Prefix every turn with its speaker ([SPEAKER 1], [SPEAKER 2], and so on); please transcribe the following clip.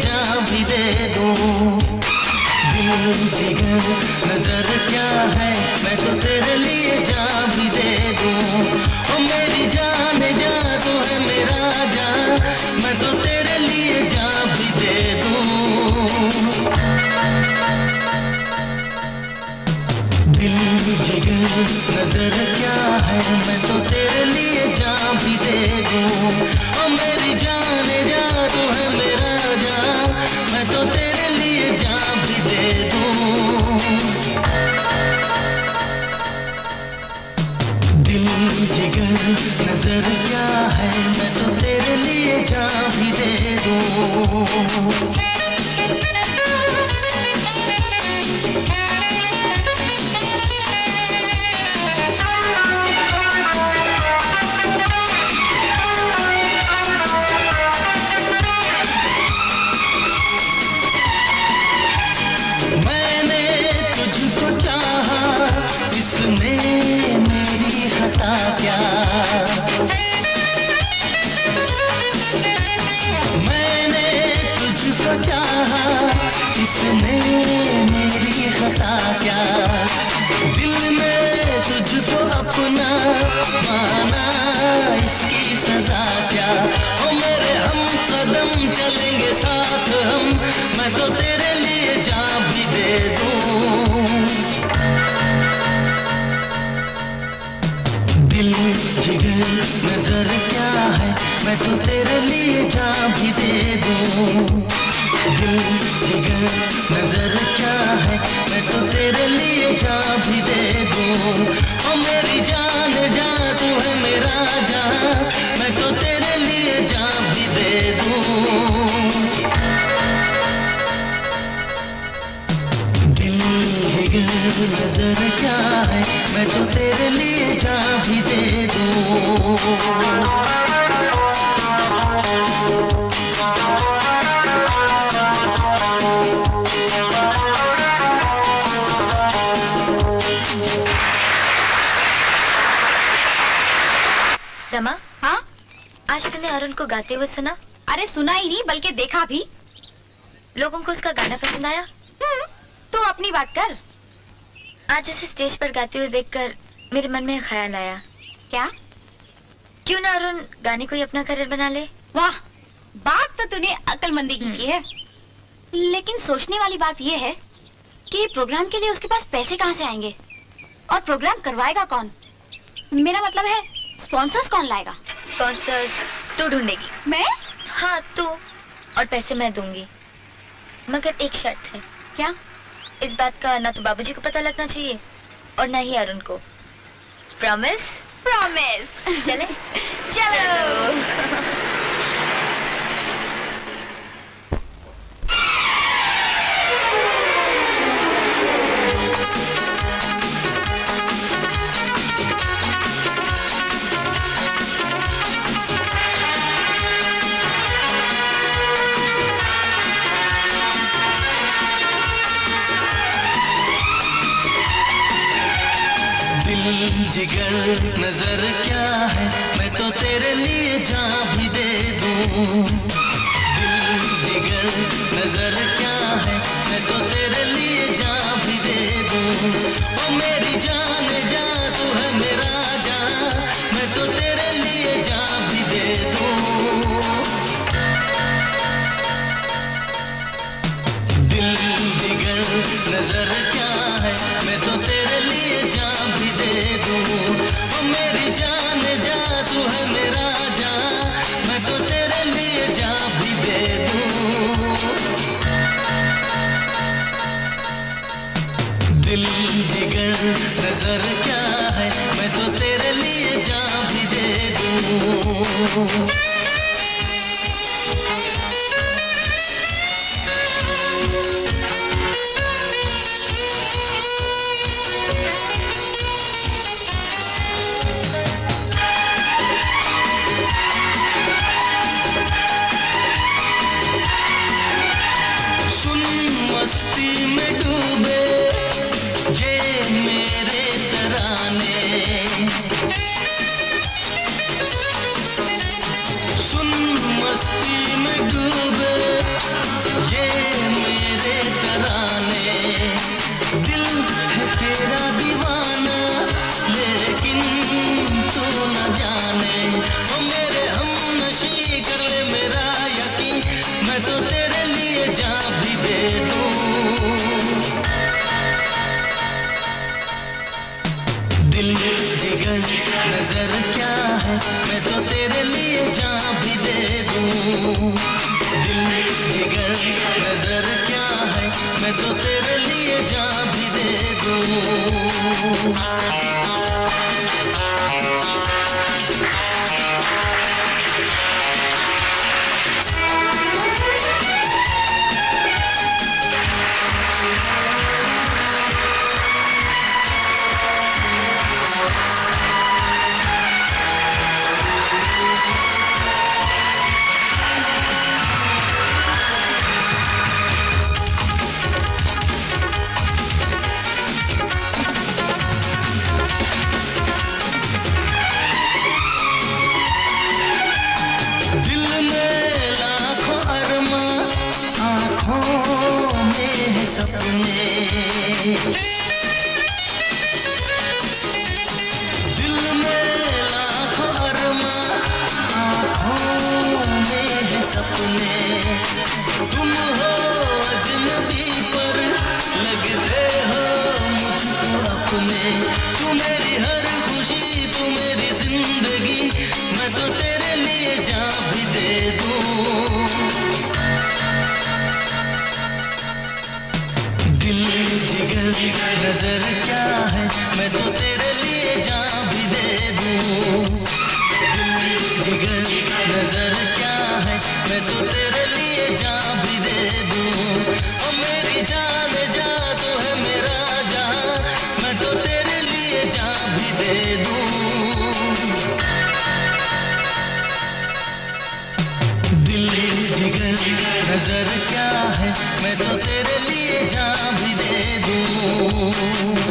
[SPEAKER 1] जान भी दे दूँ। जिगर, नज़र क्या है? मैं तो तेरे लिए जा भी दे दूँ। ओ मेरी जान जा तो है मेरा जान। मैं तो तेरे लिए जान दूँ जिसने मेरी खता क्या? दिल में तुझको अपना माना, इसकी सजा क्या? ओ मेरे, हम कदम चलेंगे साथ, हम, मैं तो तेरे लिए जान भी दे दूँ। दिल जिगर नज़र क्या है? मैं तो नज़र क्या है? मैं तो तेरे लिए जान भी दे दूँ। ओ मेरी जान जा तू है मेरा जान। मैं तो तेरे लिए जान भी दे दूँ। दिल नज़र क्या है? मैं तो तेरे लिए
[SPEAKER 2] आज तूने अरुण को गाते हुए सुना?
[SPEAKER 3] अरे सुना ही नहीं बल्कि देखा भी।
[SPEAKER 2] लोगों को उसका गाना पसंद आया?
[SPEAKER 3] हम्म, तो अपनी बात कर।
[SPEAKER 2] आज उसे स्टेज पर गाते हुए देखकर मेरे मन में ख्याल आया।
[SPEAKER 3] क्या?
[SPEAKER 2] क्यों ना अरुण गाने को ही अपना करियर बना ले?
[SPEAKER 3] वाह बात तो तूने अक्लमंदी की की है। लेकिन सोचने वाली बात यह है कि प्रोग्राम के लिए उसके पास पैसे कहाँ से आएँगे? और प्रोग्राम करवाएगा कौन? मेरा मतलब है स्पॉन्सर्स कौन लाएगा?
[SPEAKER 2] स्पॉन्सर्स तू ढूंढेगी।
[SPEAKER 3] मैं?
[SPEAKER 2] हाँ तू। और पैसे मैं दूँगी। मगर एक शर्त है।
[SPEAKER 3] क्या?
[SPEAKER 2] इस बात का ना तो बाबूजी को पता लगना चाहिए और ना ही अरुण को। प्रॉमिस
[SPEAKER 3] प्रॉमिस
[SPEAKER 2] चले।
[SPEAKER 3] चलो।
[SPEAKER 1] दिल जिगर नज़र क्या है? मैं तो तेरे लिए जा भी दे दूँ। जिगर नज़र क्या है? मैं तो तेरे लिए जा भी दे दूँ। जान भी दे दूँ दिल जिगर नज़र क्या है? मैं तो तेरे लिए जान भी दे दूँ। दिल जिगर नज़र क्या है? मैं तो तेरे लिए जान भी दे दूँ। आँखों में सपने तुम जिगर नज़र क्या है मैं तो तेरे लिए जान भी दे दूँ जिगर नज़र क्या है? मैं तो तेरे लिए जान भी दे दूँ ओ मेरी जान जा तो है मेरा जान मैं तो तेरे लिए जान भी दे दूँ दिल जिगर नज़र Ooh.